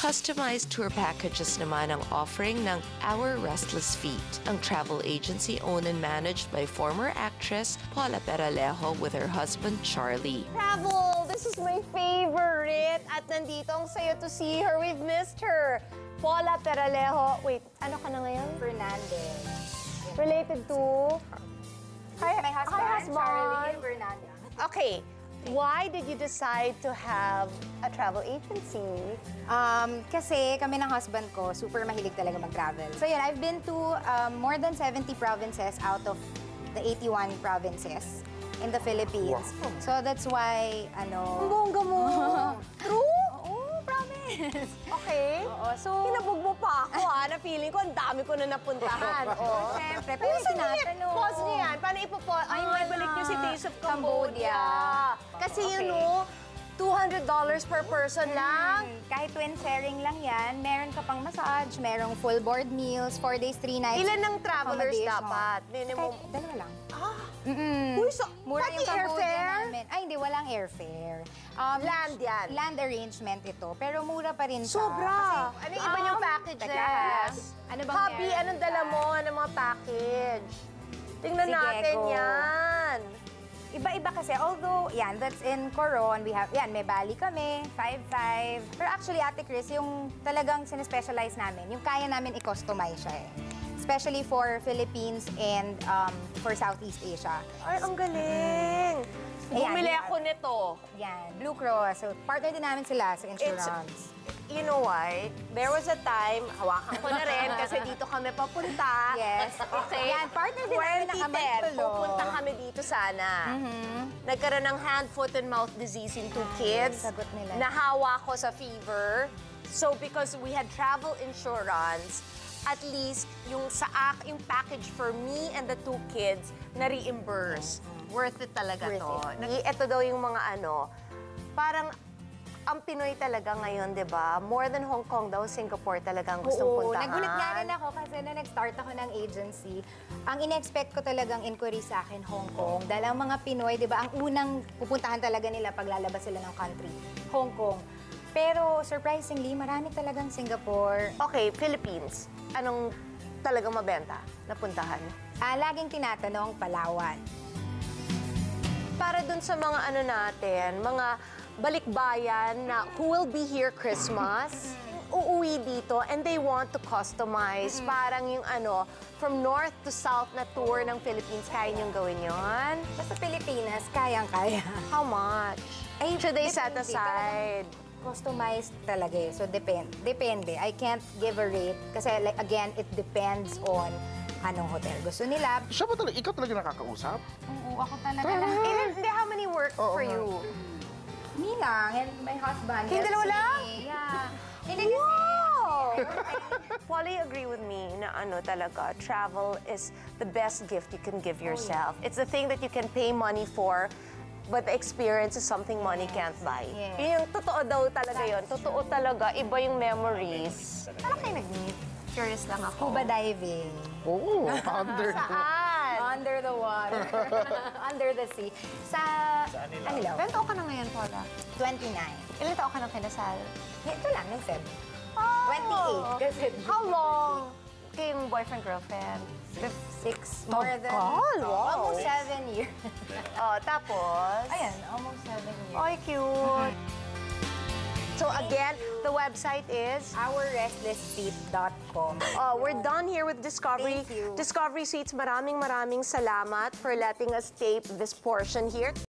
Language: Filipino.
Customized tour packages naman ang offering ng Our Restless Feet, ang travel agency owned and managed by former actress Paula Peralejo with her husband Charlie. Travel! This is my favorite! At nandito ang sayo to see her. We've missed her. Paula Peralejo. Wait, ano ka na ngayon? Fernandez. Related to? Hi, My husband, hi, husband. Charlie Fernandez. Okay, why did you decide to have a travel agency? Um, kasi kami ng husband ko, super mahilig talaga mag-travel. So yun, I've been to um, more than 70 provinces out of the 81 provinces in the Philippines. So that's why, ano... Ang bongga mo! True? Oo, promise. Okay. Oo, so... Kinabog mo pa ako ha, na feeling ko ang dami ko na napuntahan. Oh. Siyempre, Pero pero sandali, tinatanong. pause niyo yan. Paano ipopo? Ay, Ay, may wala. balik niyo si Taste of Cambodia. Kasi Okay. know, $200 per person lang. Mm, kahit twin sharing lang yan, meron ka pang massage, merong full board meals, 4 days, 3 nights. Ilan ang travelers dapat? Minimum. Kahit dalawa lang. Ah, Mm-mm. Uy, so, Mura pati airfare? namin. Ay, hindi, walang airfare. Um, Land yan. Land arrangement ito, pero mura pa rin siya. Sobra. Kasi, ano yung iba yung um, packages? teka, Ano bang meron anong dala mo? Anong mga package? Tingnan Sige, natin go. yan. Kasi, although, yan, that's in Coron, we have, yan, may Bali kami, 5-5. Pero actually, Ate Chris, yung talagang sinespecialize namin, yung kaya namin i-customize siya eh. Especially for Philippines and um, for Southeast Asia. Ay, ang galing. Ayan, Bumili ako nito. Yan, Blue Cross. So, partner din namin sila sa insurance. You know why? There was a time, hawakan ko na rin kasi dito kami papunta. Yes. Okay. Yan, partner din namin ng 2010, Amantolo. pupunta kami dito sana. Mhm. Nagkaroon ng hand, foot, and mouth disease in two kids. sagot nila. Nahawa ko sa fever. So because we had travel insurance, at least yung sa ak- yung package for me and the two kids na reimburse. Worth it talaga Worth to. it. Ito daw yung mga ano, parang ang Pinoy talaga ngayon, di ba? More than Hong Kong daw, Singapore talaga ang gustong Oo, puntahan. nagulat nga rin ako kasi na nag-start ako ng agency, ang in-expect ko talagang inquiry sa akin, Hong Kong. Dahil ang mga Pinoy, di ba, ang unang pupuntahan talaga nila pag lalabas sila ng country, Hong Kong. Pero surprisingly, marami talagang Singapore. Okay, Philippines. Anong talagang mabenta na puntahan? Ah, laging tinatanong, Palawan. Para dun sa mga ano natin, mga balikbayan na who will be here Christmas, uuwi dito and they want to customize. Parang yung ano, from north to south na tour ng Philippines, kaya niyong gawin yon? Basta Pilipinas, kayang-kaya. How much? Ay, Should they set aside? Customized talaga eh. So, depend, depende. I can't give a rate kasi, like, again, it depends on anong hotel gusto nila. Siya ba talaga? Ikaw talaga nakakausap? Oo, ako talaga Eh, lang. hindi, how many work Oo for nga. you? Me lang, and my husband. Kayong dalawa lang? Yeah. Hindi Wow! Polly, agree with me na ano talaga, travel is the best gift you can give yourself. It's the thing that you can pay money for, but the experience is something money can't buy. Yes. Yun yung totoo daw talaga yun. Totoo talaga, iba yung memories. Ano kayo nag-meet? Curious lang ako. Scuba diving. Oo, under. Saan? Under the water. Under the sea. Sa, Anilaw. Ilan taon ka na ngayon, Paula? 29. Ilan taon ka na kinasal? Ito lang, nag Feb. Oh. 28. Kasi How long kayong boyfriend-girlfriend? Six, more than, Tagal, wow. almost seven years. Oh, tapos? Ayan, almost seven years. Ay, cute. So again, the website is OurRestlessFeet.com. Uh, we're done here with Discovery. Thank you. Discovery Suites, maraming maraming salamat for letting us tape this portion here.